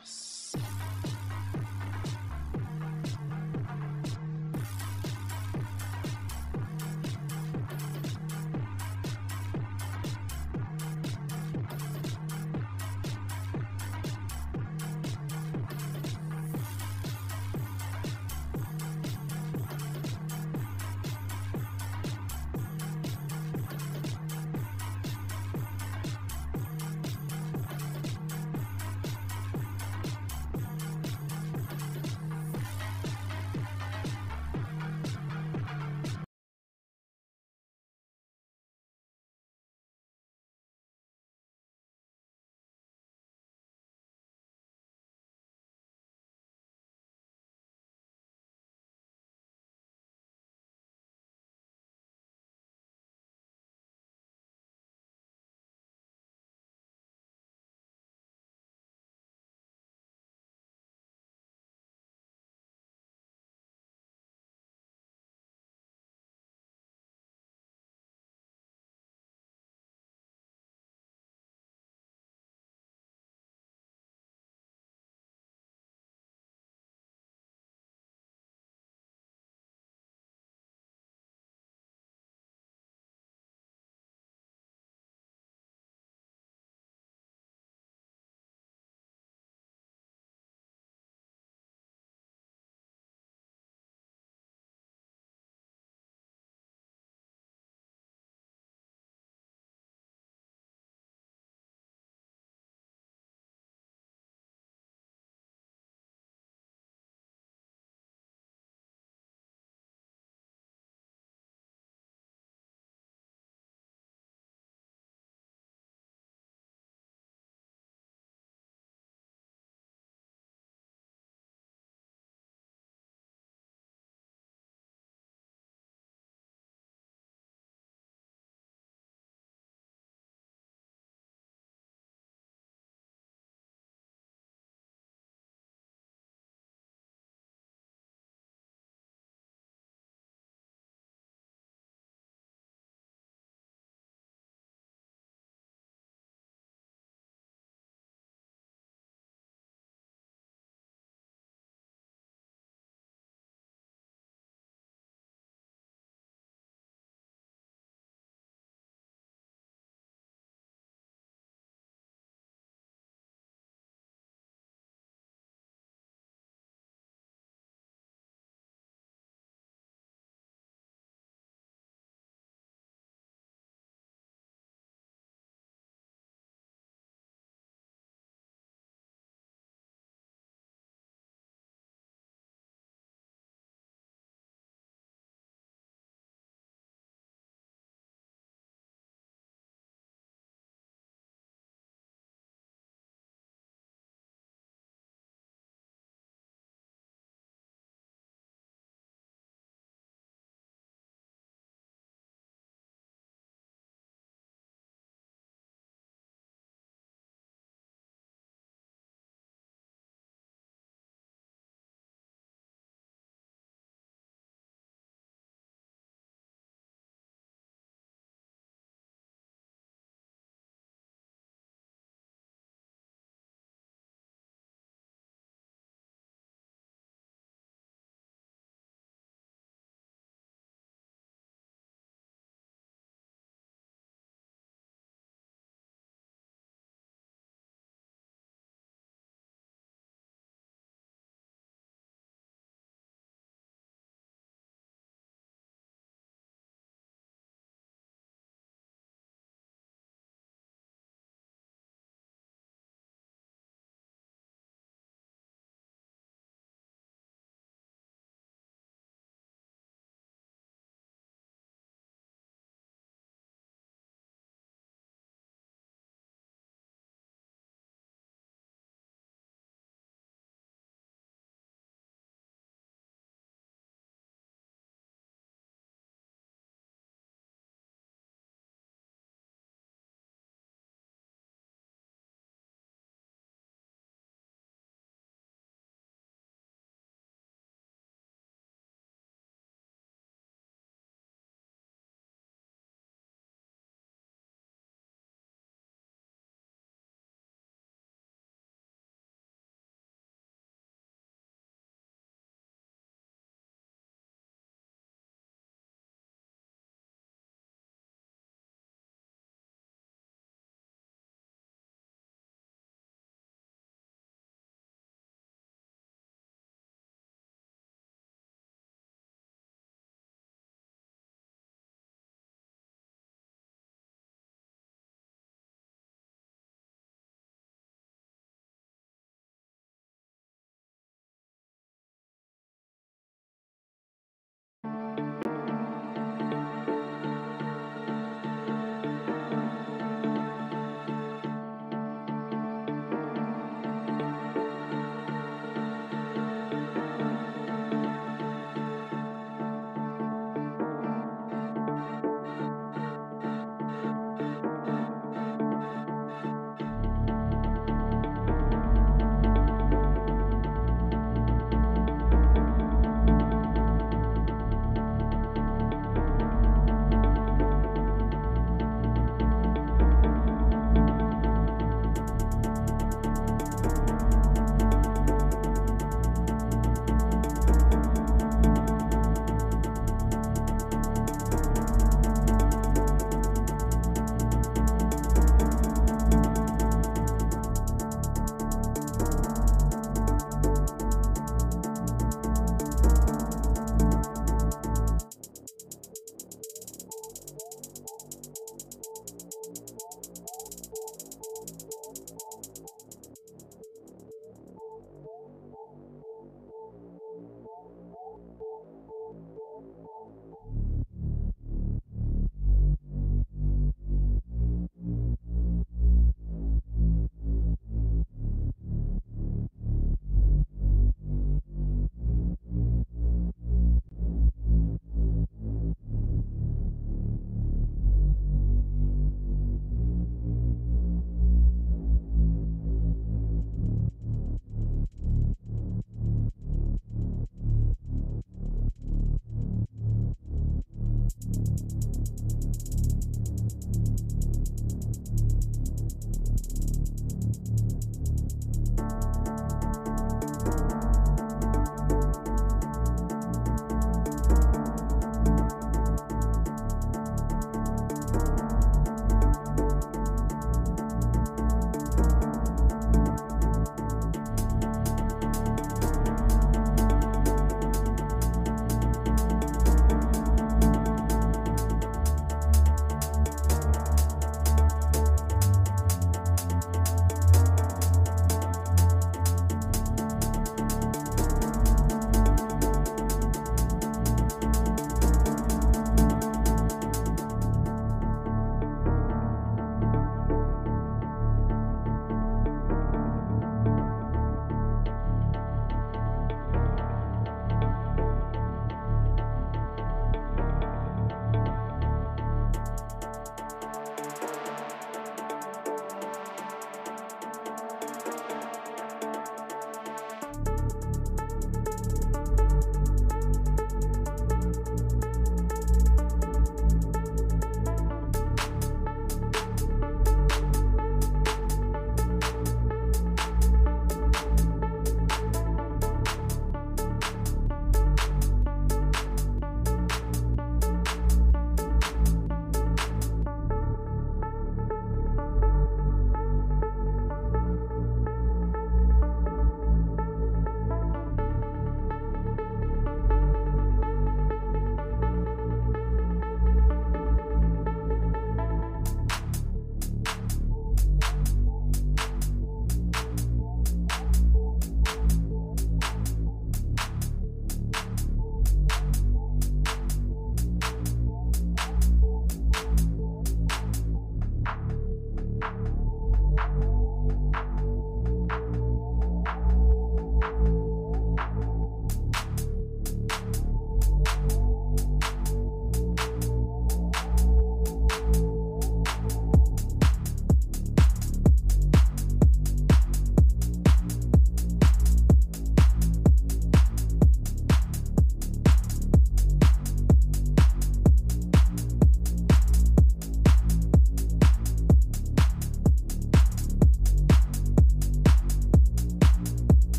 Yes.